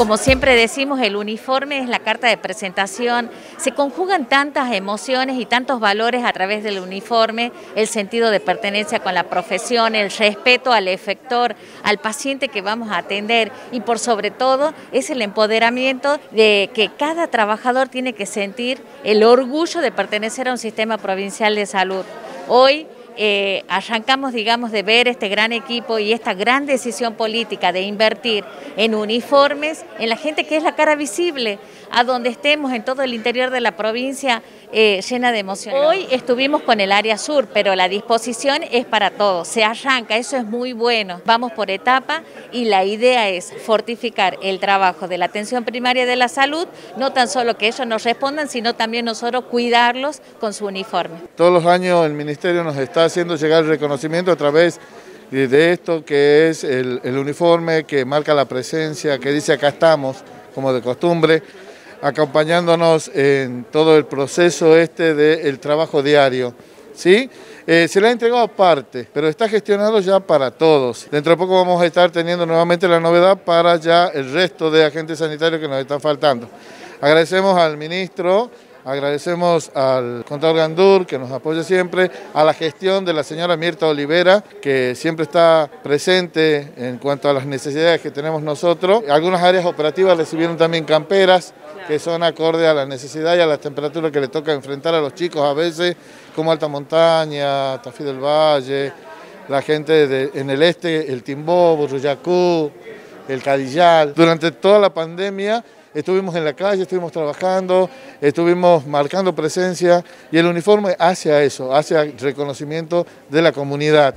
Como siempre decimos, el uniforme es la carta de presentación, se conjugan tantas emociones y tantos valores a través del uniforme, el sentido de pertenencia con la profesión, el respeto al efector, al paciente que vamos a atender y por sobre todo es el empoderamiento de que cada trabajador tiene que sentir el orgullo de pertenecer a un sistema provincial de salud. Hoy eh, arrancamos, digamos, de ver este gran equipo y esta gran decisión política de invertir en uniformes, en la gente que es la cara visible, a donde estemos en todo el interior de la provincia eh, llena de emoción. Hoy estuvimos con el área sur, pero la disposición es para todos, se arranca, eso es muy bueno. Vamos por etapa y la idea es fortificar el trabajo de la atención primaria de la salud, no tan solo que ellos nos respondan, sino también nosotros cuidarlos con su uniforme. Todos los años el Ministerio nos está haciendo llegar el reconocimiento a través de esto que es el, uniforme que marca la presencia, que dice acá estamos, como de costumbre acompañándonos en todo el proceso este del trabajo diario. ¿sí? Eh, se le ha entregado parte, pero está gestionado ya para todos. Dentro de poco vamos a estar teniendo nuevamente la novedad para ya el resto de agentes sanitarios que nos están faltando. Agradecemos al ministro Agradecemos al contador Gandur, que nos apoya siempre, a la gestión de la señora Mirta Olivera, que siempre está presente en cuanto a las necesidades que tenemos nosotros. Algunas áreas operativas recibieron también camperas, que son acorde a la necesidad y a las temperaturas que le toca enfrentar a los chicos a veces, como Alta Montaña, Tafí del Valle, la gente en el este, el Timbó, Burruyacú, el Cadillal. Durante toda la pandemia estuvimos en la calle, estuvimos trabajando, estuvimos marcando presencia y el uniforme hace eso, hace reconocimiento de la comunidad.